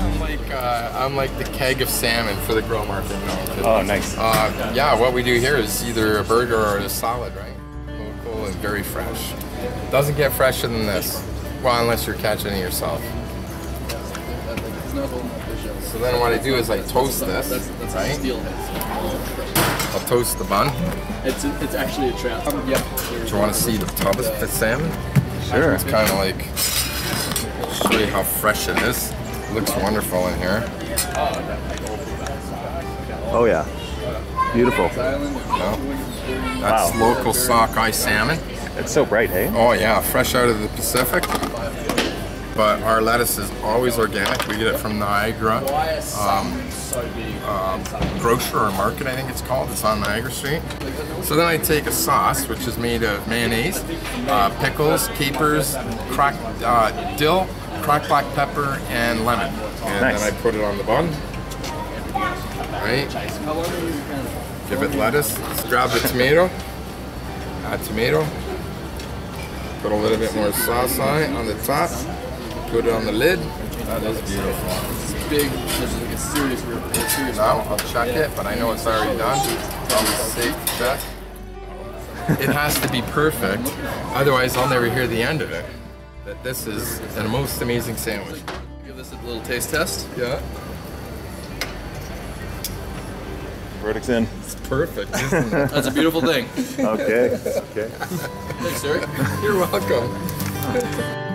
I'm like, Uh, I'm like the keg of salmon for the grill market. No, oh, nice. Uh, yeah, what we do here is either a burger or a salad, right? Local and very fresh. Doesn't get fresher than this. Well, unless you're catching it yourself. So then what I do is I toast this, right? I'll toast the bun. It's it's actually a trap. Um, yeah. Do you want to see the tub of the salmon? Sure. It's kind of like show you how fresh it is. looks wonderful in here. Oh yeah. Beautiful. Yeah. That's Wow. local sockeye salmon. It's so bright, hey? Oh yeah, fresh out of the Pacific. But our lettuce is always organic. We get it from Niagara um, um, grocer or market, I think it's called. It's on Niagara Street. So then I take a sauce, which is made of mayonnaise, uh, pickles, capers, cracked uh, dill, cracked black pepper, and lemon. And Nice. then I put it on the bun. Right. Give it lettuce. Let's grab the tomato. Add tomato. Put a little bit more sauce on it on the top. Put it on the lid. That is beautiful. Big. This is like a serious, a serious. Now I'll check it, but I know it's already done. I'll safe check. It has to be perfect, otherwise I'll never hear the end of it. That this is the most amazing sandwich. Give this a little taste test. Yeah, Verdict's in. it's perfect. Isn't it? That's a beautiful thing. Okay. Okay. Thanks, Derek. You're welcome.